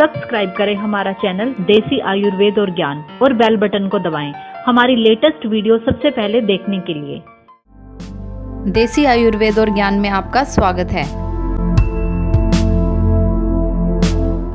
Subscribe करें हमारा channel देसी आयुर्वेद और ज्ञान और बेल बटन को दबाएँ हमारी लेटेस्ट वीडियो सबसे पहले देखने के लिए। देसी आयुर्वेद और ज्ञान में आपका स्वागत है।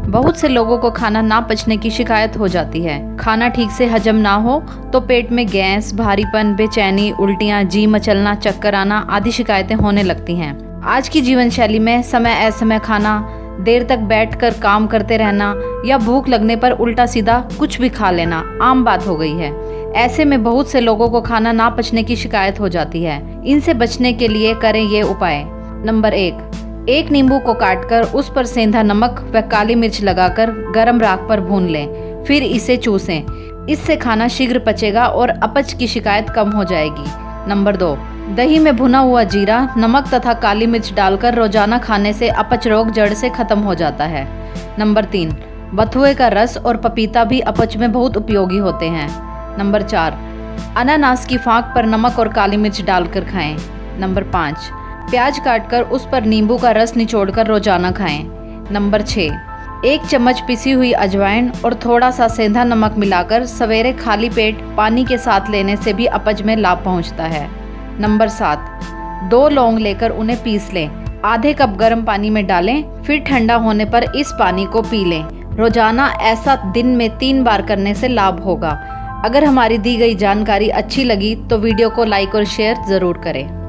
बहुत से लोगों को खाना ना पचने की शिकायत हो जाती है। खाना ठीक से हजम ना हो तो पेट में गैस, भारीपन, बेचैनी, उल्टियाँ, जी मचलना, चक्कर आना आदि शिकायतें होने लगती हैं। आज की जीवन शैली में समय असमय खाना देर तक बैठकर काम करते रहना या भूख लगने पर उल्टा सीधा कुछ भी खा लेना आम बात हो गई है। ऐसे में बहुत से लोगों को खाना ना पचने की शिकायत हो जाती है। इनसे बचने के लिए करें ये उपाय। नंबर एक एक नींबू को काटकर उस पर सेंधा नमक व काली मिर्च लगाकर गर्म राख पर भून लें। फिर इसे चूसें। इससे खाना शीघ्र पचेगा और अपच की शिकायत कम हो जाएगी। नंबर दो दही में भुना हुआ जीरा, नमक तथा काली मिर्च डालकर रोज़ाना खाने से अपच रोग जड़ से खत्म हो जाता है। नंबर तीन, बथुए का रस और पपीता भी अपच में बहुत उपयोगी होते हैं। नंबर चार, अनानास की फाक पर नमक और काली मिर्च डालकर खाएँ। नंबर पाँच, प्याज काटकर उस पर नींबू का रस निचोड़कर रोज़ाना खाएँ। नंबर छः, एक चम्मच पिसी हुई अजवाइन और थोड़ा सा सेंधा नमक मिलाकर सवेरे खाली पेट पानी के साथ लेने से भी अपच में लाभ पहुँचता है। नंबर सात। दो लौंग लेकर उन्हें पीस लें। आधे कप गर्म पानी में डालें, फिर ठंडा होने पर इस पानी को पी लें। रोज़ाना ऐसा दिन में तीन बार करने से लाभ होगा। अगर हमारी दी गई जानकारी अच्छी लगी तो वीडियो को लाइक और शेयर ज़रूर करें।